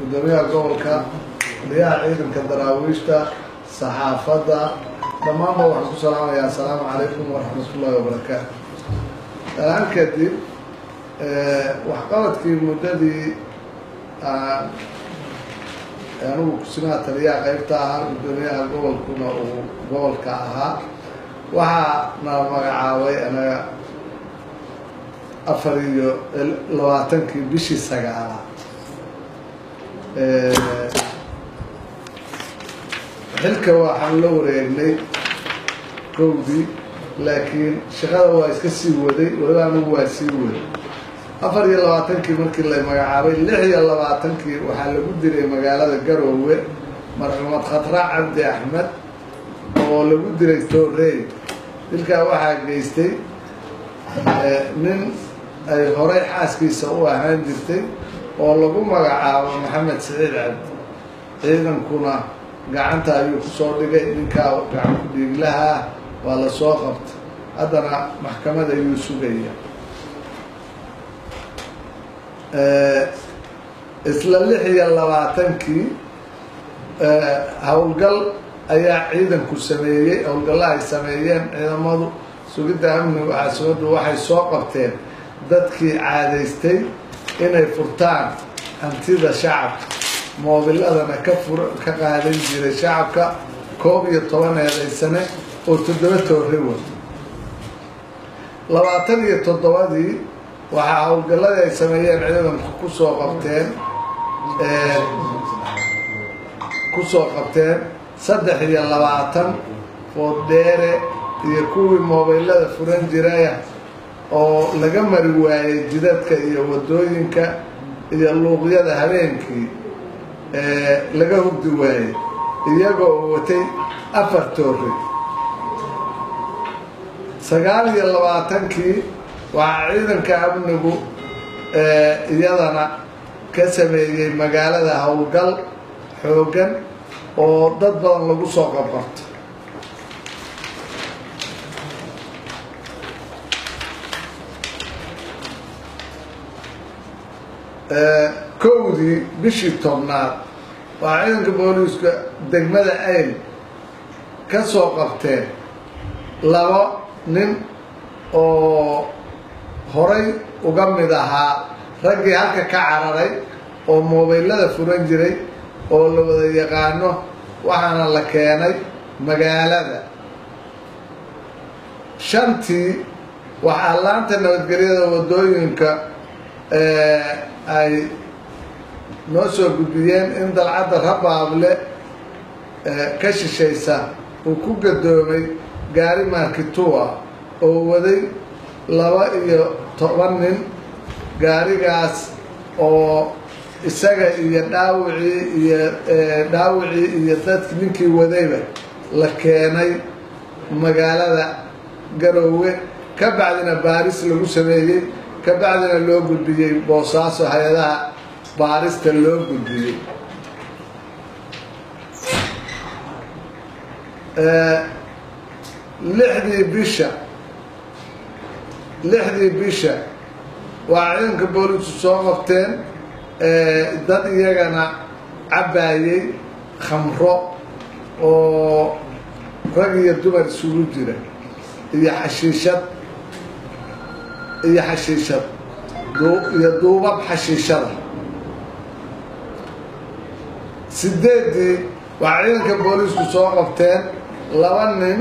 guddoomiyaha gobolka liyaha ciidanka daraawiishta saxaafadda dhammaanba waxaan ku salaamayaa. Assalaamu calaykum waraxmatullaahi wabarakaatu dalaan kadib waxqabadkii muddadii anugu kusimaha taliyaha qaybta ahaa guddoomiyaha gobolkuna uu gobolka ahaa. Waxaa na magacaabay anaga afar iyo labaatankii bishii sagaalaad xilka waxaan la wareegnay kowdii laakiin shaqada waa iska sii waday waliba anigu waa sii waday. Afar iyo labaatankii markii la magacaabay lix iyo labaatankii waxaa lagu diray magaalada garoowe marxuumad khatra cabdi axmed oo lagu diray toorey dilkaa waxaa geystay nin ay horay xaaskiisa u ahaan jirtay oo lagu magacaabo maxamed saciid cabdi ciidankuna gacanta ayuu ku soo dhigay ninkaa gacan ku dhiiglahaa waa la soo qabtay. Haddana maxkamad ayuu sugaya isla lix iyo labaatankii howlgal ayaa ciidanku sameeyey howlgalla ay sameeyeen ciidamadu sugidda amniga caasimadu waxay soo qabteen. Dadkii caadaystay inay furtaan hantida shacabka moobiladana ka qaadan jiray shacabka koob iyo toban eedaysane oo toddoba toore wato labaatan iyo toddobadii waxaa howlgalladii ay sameeyeen ciidanku ku soo qabteen ku soo qabteen saddex iyo labaatan fooddheere iyo kuwii moobilada furan jiraya oo laga mari waayey jidadka iyo waddooyinka iyo luuqyada habeenkii laga hugdi waayey iyagoo watay afar toore sagaal iyo labaatankii waxaa ciidanka amnigu iyadana ka sameeyey magaalada howlgal xooggan oo dad badan lagu soo qabqabto kowdii bishii tobnaad waxaa ciidanka booliiska degmada ayl ka soo qabteen laba nin oo horay uga mid ahaa raggii halka ka cararay oo moobilada furan jiray oo la wada yaqaano waxaana la keenay magaalada. Shantii waxaa laanta nabadgelyada waddooyinka ay noo soo gudbiyeen in dalcadda rabaable ka shishaysa uu ku gadoomay gaari markituwa oo waday laba iyo toban nin gaarigaas oo isaga iyo dhaawicii iyo dhaawicii iyo dadki ninkii wadayba la keenay magaalada garoowe. Ka bacdina baaris lagu sameeyey ka bacdina loo gudbiyey boosaaso hay'adaha baarista loo gudbiyey. Lixdii bisha lixdii bisha waa ciidanka booliisku soo qabteen dad iyagana cabbaayey khamro oo rag iyo dumar isugu jira iyo xashiishad iyo xashiishad iyo duubab xashiishada. Sideeddii waxaa ciidanka booliisku soo qabteen laba nin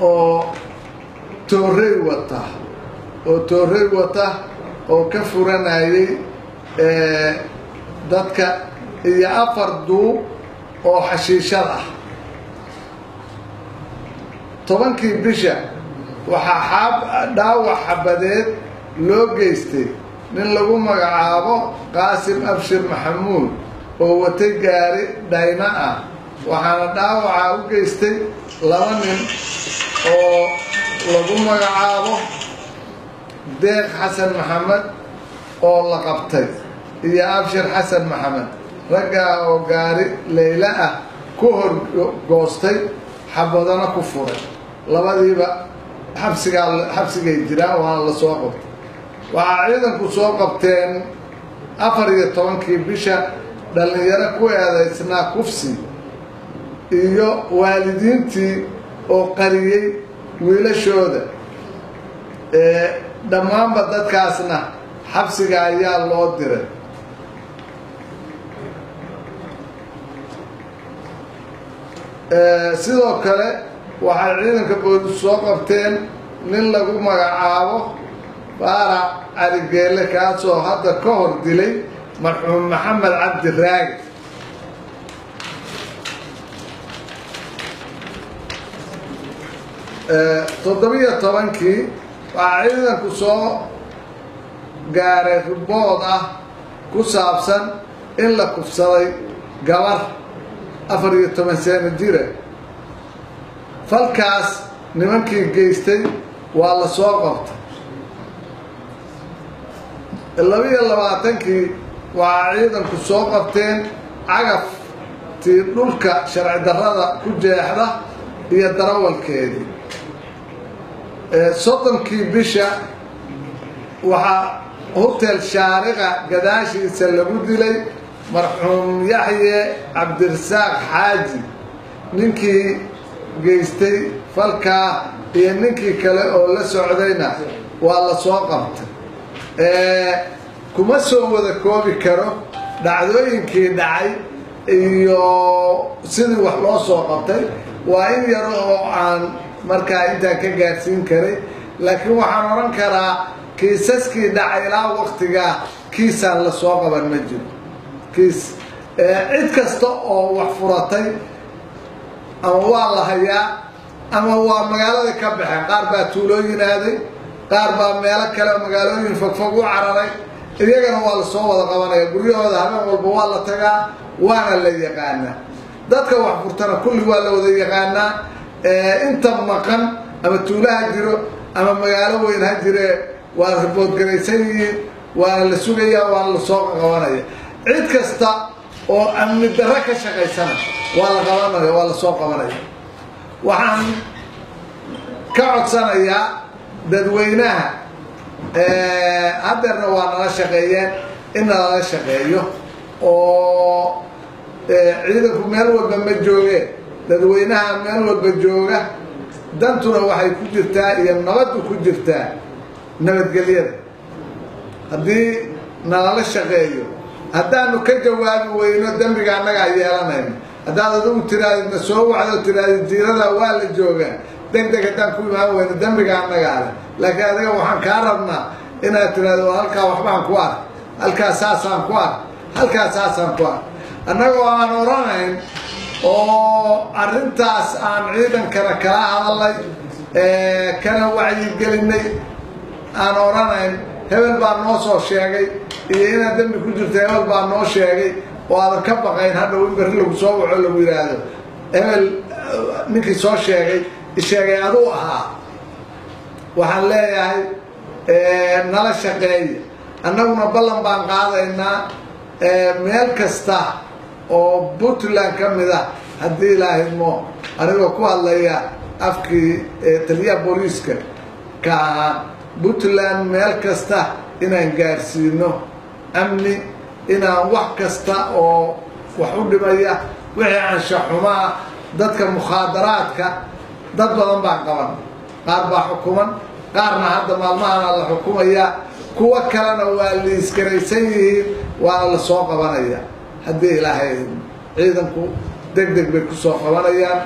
oo toorey wata. Oo toorey wata oo ka furanayay dadka iyo afar duub oo xashiishad ah. Tobankii bisha waxaa dhaawac xabadeed loo geystay nin lagu magacaabo qaasim abshir maxamuud oo watay gaari dhayna ah. Waxaana dhaawacaa u geystay laba nin oo lagu magacaabo deeq xasan maxamed oo la qabtay iyo abshir xasan maxamed raggaa oo gaari leyla ah ku hor goostay xabadana ku furay. Labadiiba xabsigaa xabsigay jiraan waana la soo qabtay. Waxaa ciidanku soo qabteen afar iyo tobankii bisha dhallinyaro ku eedaysnaa kufsi iyo waalidiintii oo qariyey wiilashooda. Dhammaanba dadkaasna xabsiga ayaa loo diray. Sidoo kale waxay ciidanka booliis soo qabteen nin lagu magacaabo faarac caligeele kaasoo hadda ka hor dilay marxuum maxamed cabdi raagi. Toddobiyo tobankii waxaa ciidanku soo gaaray ribood ah ku saabsan in la kufsaday gabar afar iyo toban sano jira falkaas nimankii geystay waa la soo qabtay. Labiyo labaatankii waxaa ciidanku soo qabteen cagaftii dhulka sharci darrada ku jeexda iyo darawalkeedii. Soddonkii bisha waxaa hotel shaariqa gadaashiisa lagu dilay marxuum yaxye cabdirasaaq xaaji. Ninkii geystay falkaa iyo ninkii kale oo la socdayna waa la soo qabtay. Kuma soo wada koobi karo dhacdooyinkii dhacay iyo sidii wax loo soo qabtay. Waa in yaro oo aan markaa intaan ka gaadhsiin karay. Laakiin waxaan odhan karaa kiisaskii dhacay ilaa waktigaa kiisaan la soo qaban ma jiro. Kiis cid kasta oo wax furatay ama waa la hayaa ama waa magaalada ka baxeen qaar baa tuulooyin aaday qaar baa meelo kale magaalooyin fogfog u cararay. Iyagana waa la soo wada qabanaya. Guryahooda habeen walba waa la tagaa waana la yaqaanaa. Dadka wax furtana kulli waa la wada yaqaanaa. Inta maqan ama tuulo ha jiro ama magaalo weyn ha jire waa riboodgaraysan yihiin waana la sugayaa waana la soo qabanaya. Cid kasta oo amni darro ka shaqaysana. Waa la qabanaya waa la soo qabanaya. Waxaan ka codsanayaa dadweynaha haddeerna waa nala shaqeeyeen in nalala shaqeeyo oo ciidanku meel walba ma joogeen dadweynaha meel walba jooga. Dantuna waxay ku jirtaa iyo nabaddu ku jirtaa nabadgelyada. Haddii nalala shaqeeyo haddaanu ka jawaabi weyno dembiga annagaa yeelanayno haddaad adigu tiraadidna soo wacdo tiraadid jiirada waa la joogaa. Deg deg haddaan ku imaan weyno dembiga annagaa leh laakiin adiga waxaan kaa rabnaa inaad tiraado halkaa waxbaan ku ark halkaa saasaan ku ark halkaa saasaan ku ark annagoo aan oranayn oo arrintaas aan ciidankana kala hadalay kana wacyigelinay aan oranayn hebel baa noo soo sheegay iyo inaad dembi ku jirto hebel baa noo sheegay oo aadan ka baqayn hadhow in berri lagu soo waco lagu yidhaahdo hebel ninkii soo sheegay isheegay aduu ahaa. Waxaan leeyahay nala shaqeeya annaguna ballan baan qaadaynaa meel kasta oo puntland ka mid ah. Haddii ilaahidmo anigoo ku hadlaya afkii taliyaha booliiska ka ahaa puntland meel kasta inaan gaadhsiino amni inaan wax kasta oo wax u dhimaya wixii anshaxumaa dadka mukhaadaraadka dad badan baan qaban. Qaar baa xukuman qaarna hadda maalmahana la xukumaya. Kuwo kalena waa liiskaraysan yihiin waana la soo qabanaya. Haddii ilaahay ciidanku deg deg bay ku soo qabanayaan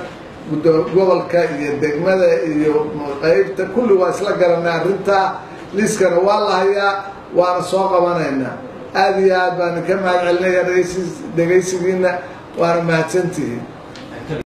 gobolka iyo degmada iyo qaybta kulli waa isla garanay arrintaa liiskana waa la hayaa waana soo qabanaynaa. Aada iyo aad baan ka mahad celinaya dhegaysigiina waana mahadsantihiin